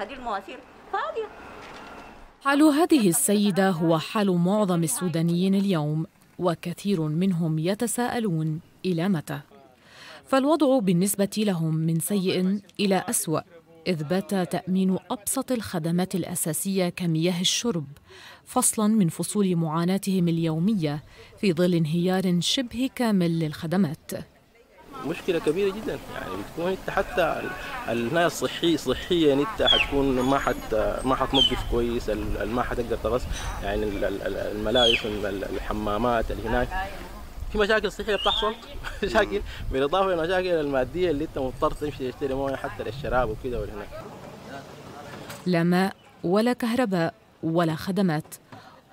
هذه المواسير. فاضية. حال هذه السيدة هو حال معظم السودانيين اليوم وكثير منهم يتساءلون إلى متى. فالوضع بالنسبة لهم من سيء إلى أسوأ إذ بات تأمين أبسط الخدمات الأساسية كمياه الشرب فصلاً من فصول معاناتهم اليومية في ظل انهيار شبه كامل للخدمات. مشكلة كبيرة جدا. يعني بتكون أنت حتى العناية الصحية صحيا أنت حتكون ما حت ما حتنظف كويس ما حتقدر تغسل يعني الملابس الحمامات اللي هناك. في مشاكل صحية بتحصل. مشاكل بالإضافة للمشاكل المادية اللي أنت مضطر تمشي تشتري موية حتى للشراب وكده وهناك لا ماء ولا كهرباء ولا خدمات.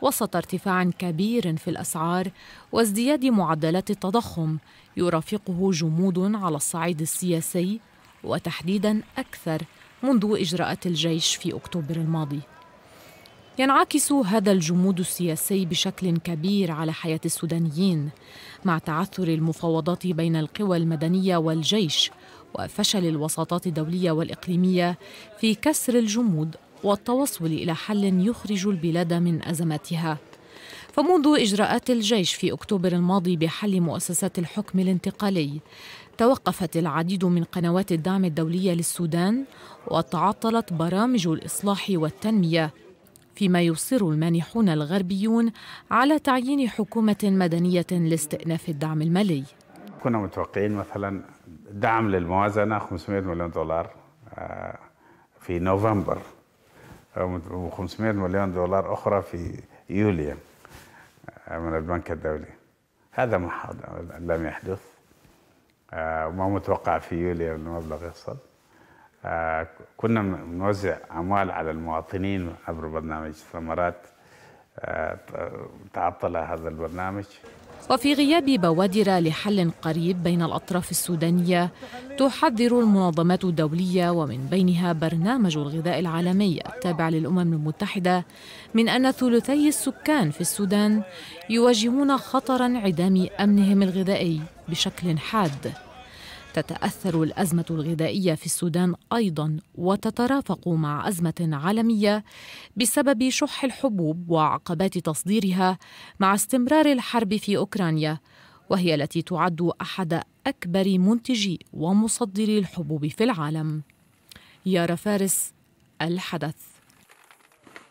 وسط ارتفاع كبير في الأسعار وازدياد معدلات التضخم يرافقه جمود على الصعيد السياسي وتحديدا أكثر منذ إجراءات الجيش في أكتوبر الماضي. ينعكس هذا الجمود السياسي بشكل كبير على حياة السودانيين مع تعثر المفاوضات بين القوى المدنية والجيش وفشل الوساطات الدولية والإقليمية في كسر الجمود والتوصل إلى حل يخرج البلاد من أزماتها. فمنذ إجراءات الجيش في أكتوبر الماضي بحل مؤسسات الحكم الانتقالي توقفت العديد من قنوات الدعم الدولية للسودان وتعطلت برامج الإصلاح والتنمية فيما يصر المانحون الغربيون على تعيين حكومة مدنية لاستئناف الدعم المالي. كنا متوقعين مثلا دعم للموازنة 500 مليون دولار في نوفمبر. و500 مليون دولار أخرى في يوليو من البنك الدولي. هذا ما لم يحدث. وما متوقع في يوليو المبلغ يصل آه كنا بنوزع أموال على المواطنين عبر برنامج ثمرات. آه تعطل هذا البرنامج. وفي غياب بوادر لحل قريب بين الأطراف السودانية تحذر المنظمات الدولية ومن بينها برنامج الغذاء العالمي التابع للأمم المتحدة من أن ثلثي السكان في السودان يواجهون خطر انعدام أمنهم الغذائي بشكل حاد. تتأثر الأزمة الغذائية في السودان أيضا وتترافق مع أزمة عالمية بسبب شح الحبوب وعقبات تصديرها مع استمرار الحرب في أوكرانيا وهي التي تعد أحد أكبر منتجي ومصدري الحبوب في العالم. يارا فارس الحدث.